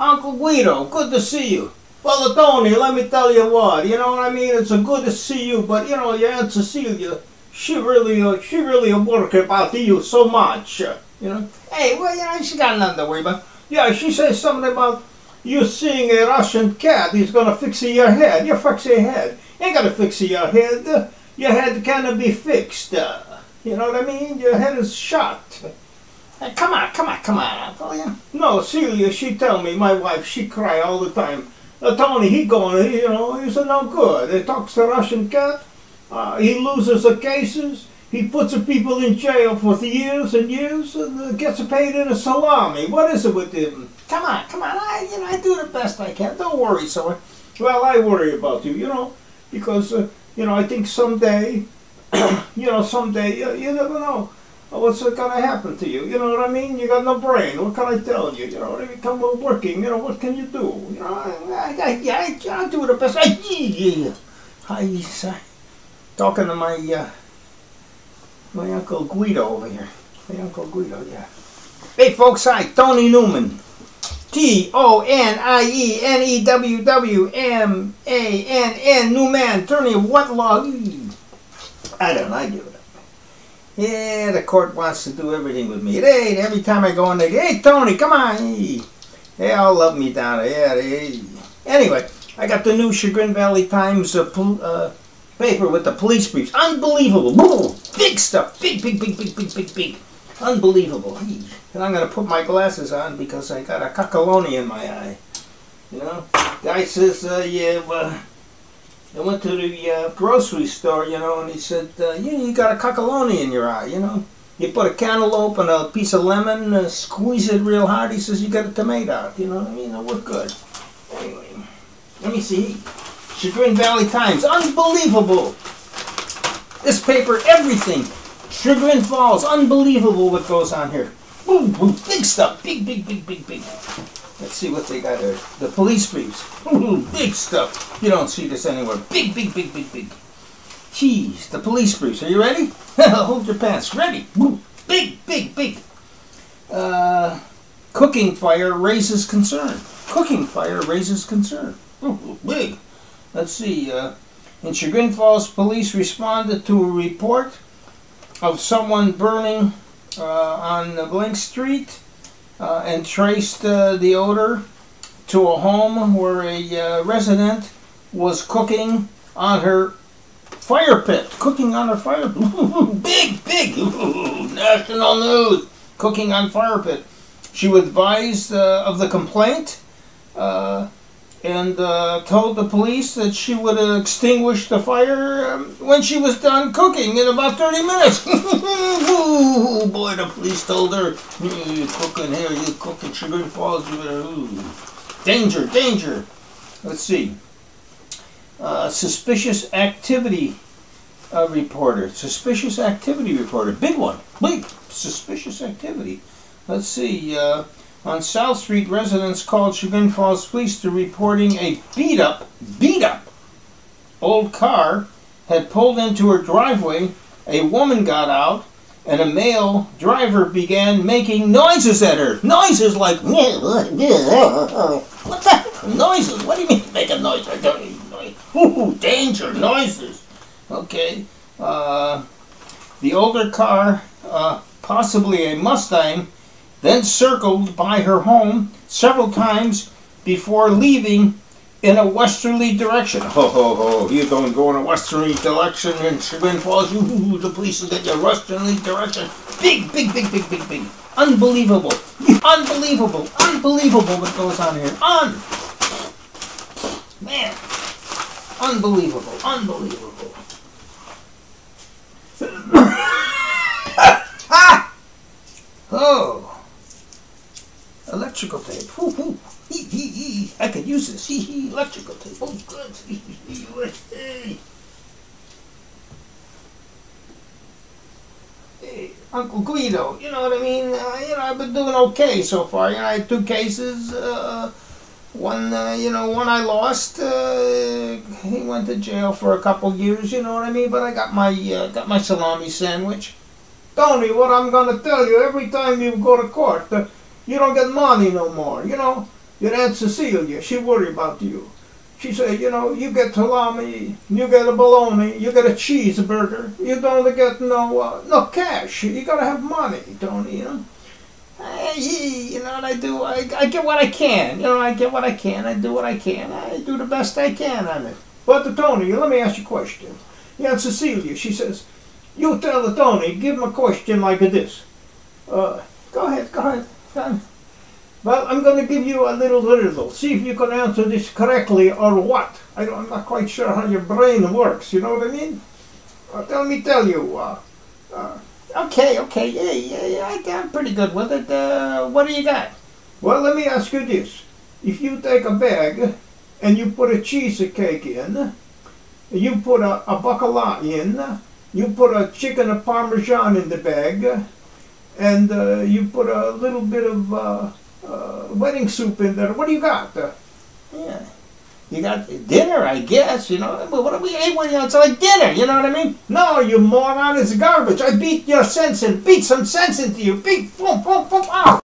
Uncle Guido, good to see you. Well, Tony, let me tell you what, you know what I mean? It's a good to see you, but you know, your Aunt Cecilia, she really, uh, she really work about you so much, uh, you know? Hey, well, you know, she got nothing to worry about. Yeah, she says something about you seeing a Russian cat, he's gonna fix your head. You fix your head. You ain't gonna fix your head. Your head cannot be fixed. Uh, you know what I mean? Your head is shot. Hey, come on, come on, come on, Uncle. Yeah. No, Celia, she tell me, my wife, she cry all the time. Uh, Tony, he going, you know, he's a no good. He talks to Russian cat. Uh, he loses the cases. He puts the people in jail for the years and years and uh, gets paid in a salami. What is it with him? Come on, come on. I, you know, I do the best I can. Don't worry, so. Well, I worry about you, you know, because, uh, you know, I think someday, you know, someday, uh, you never know what's going to happen to you. You know what I mean? You got no brain. What can I tell you? You know, when you come working, you know, what can you do? You know, I, I, I, I do the best. I, yeah, I, uh, talking to my, uh, my Uncle Guido over here. My Uncle Guido, yeah. Hey, folks, hi, Tonie Newwmann. T O N I E N E W W M A N N Newwmann, of what law? I don't know, I give it. Yeah, the court wants to do everything with me. It every time I go in there, hey Tony, come on. Hey. They all love me down there. Yeah, they, anyway, I got the new Chagrin Valley Times uh, uh, paper with the police briefs. Unbelievable. Boom. Big stuff. Big, big, big, big, big, big, big. Unbelievable. And I'm going to put my glasses on because I got a coccolone in my eye. You know? Guy says, uh, yeah, well, I went to the uh, grocery store, you know, and he said, uh, yeah, you got a coccolone in your eye, you know? You put a cantaloupe and a piece of lemon, uh, squeeze it real hard, he says, you got a tomato, you know what I mean? It worked good. Anyway, let me see. Chagrin Valley Times, unbelievable! This paper, everything Chagrin Falls, unbelievable what goes on here. Boom, boom, big stuff, big, big, big, big, big. Let's see what they got there. The police briefs, big stuff. You don't see this anywhere. Big, big, big, big, big. Jeez, the police briefs. Are you ready? Hold your pants. Ready? Big, big, big. Uh, cooking fire raises concern. Cooking fire raises concern. Big. Let's see. Uh, in Chagrin Falls, police responded to a report of someone burning uh, on Blink Street uh, and traced uh, the odor to a home where a uh, resident was cooking on her fire pit. Cooking on her fire pit. big, big. national news. Cooking on fire pit. She was advised uh, of the complaint uh, and uh, told the police that she would extinguish the fire um, when she was done cooking in about 30 minutes. ooh, boy, the police told her, you cooking here, you cooking Chagrin Falls, you better, ooh. Danger, danger. Let's see. Uh, suspicious activity uh, reporter. Suspicious activity reporter. Big one. Big. Suspicious activity. Let's see. On South Street, residents called Chagrin Falls Police to reporting a beat up, beat up old car had pulled into her driveway. A woman got out, and a male driver began making noises at her. Noises like, what the noises? What do you mean make a noise? I don't even know. Ooh, danger, noises. Okay. Uh, the older car, uh, possibly a Mustang, then circled by her home several times before leaving in a westerly direction. Ho ho ho, you don't go in a westerly direction in Chagrin Falls, you the police will get you westerly direction. Big, big, big, big, big, big. Unbelievable. Unbelievable. Unbelievable what goes on here. Un Man. Unbelievable. Unbelievable. ah! Oh electrical tape. Hoo, hoo. Hee, hee, hee. I could use this. Hee, hee, electrical tape. Oh, good. Hee, hee, hee. Hey, Uncle Guido, you know what I mean? Uh, you know, I've been doing okay so far. You know, I had two cases. Uh, one, uh, you know, one I lost. Uh, he went to jail for a couple years. You know what I mean? But I got my uh, got my salami sandwich. Tony, what I'm gonna tell you, every time you go to court, you don't get money no more. You know, Your Aunt Cecilia, she worry about you. She said, you know, you get salami, you get a bologna, you get a cheeseburger. You don't get no uh, no cash. You gotta have money, Tony. You know. Hey, you know what I do? I, I get what I can. You know, I get what I can. I do what I can. I do the best I can on it. But the Tony, let me ask you a question. Yeah, Cecilia, she says, you tell the Tony, give him a question like this. Uh, go ahead, go ahead. Well, I'm going to give you a little riddle. See if you can answer this correctly or what. I am not quite sure how your brain works. You know what I mean? Uh, let me tell you. Uh, uh, okay, okay, yeah, yeah, yeah. I, am pretty good with it. Uh, what do you got? Well, let me ask you this. If you take a bag and you put a cheesecake in, you put a, a bacala in, you put a chicken of parmesan in the bag, and uh, you put a little bit of uh, uh, wedding soup in there. What do you got? Uh, yeah. You got dinner, I guess, you know. But what do we eat when it's like dinner, you know what I mean? No, you moron, it's garbage. I beat your sense and beat some sense into you. Beat, boom, boom, boom!